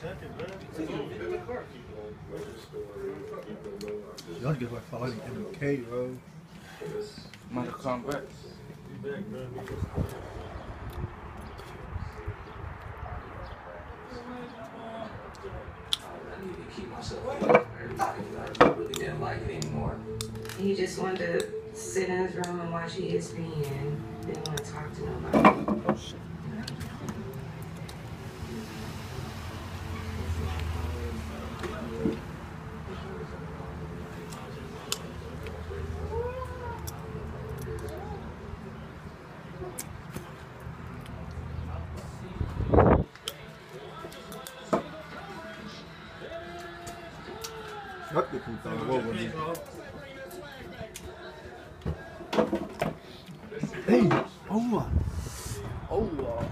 Y'all get like fall in MK, bro. Michael Congress. I needed to keep myself away from. I really didn't like it anymore. He just wanted to sit in his room and watch ESPN. Didn't want to talk to nobody. Nördlichen sagen, wo wir sind. Hey, Aua! Aua!